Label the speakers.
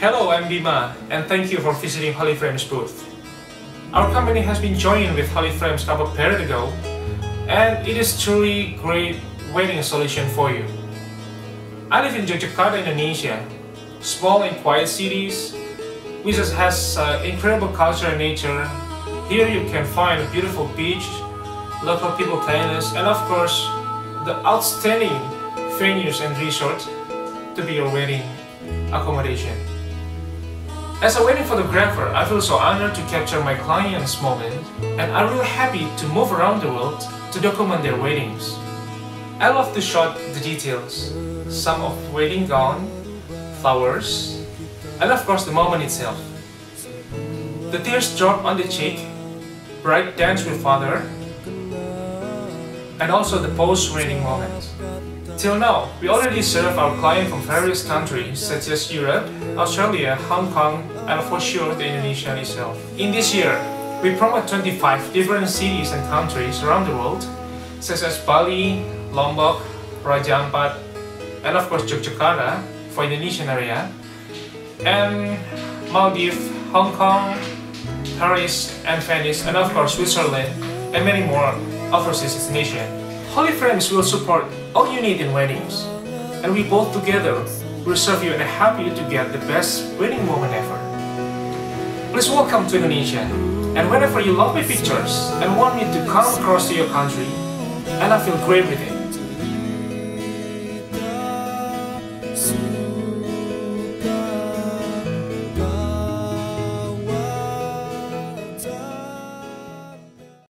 Speaker 1: Hello, I'm Bima, and thank you for visiting Hollyframe's booth. Our company has been joined with Holy Frames a period ago, and it is truly great wedding solution for you. I live in Yogyakarta, Indonesia, small and quiet cities, which has uh, incredible culture and nature. Here you can find a beautiful beach, local people kindness, and of course, the outstanding venues and resorts to be your wedding accommodation. As a wedding photographer, I feel so honored to capture my clients' moment and I'm really happy to move around the world to document their weddings. I love to shot the details, some of wedding gown, flowers, and of course the moment itself. The tears drop on the cheek, bright dance with father, and also the post-wedding moment. Till now, we already serve our clients from various countries such as Europe, Australia, Hong Kong, and for sure the Indonesia itself. In this year, we promote 25 different cities and countries around the world, such as Bali, Lombok, Raja Ampat, and of course Yogyakarta for Indonesian area, and Maldives, Hong Kong, Paris, and Venice, and of course Switzerland, and many more overseas destinations. Holy Frames will support all you need in weddings, and we both together will serve you and help you to get the best wedding moment ever. Please welcome to Indonesia, and whenever you love my pictures and want me to come across to your country, and I feel great with it,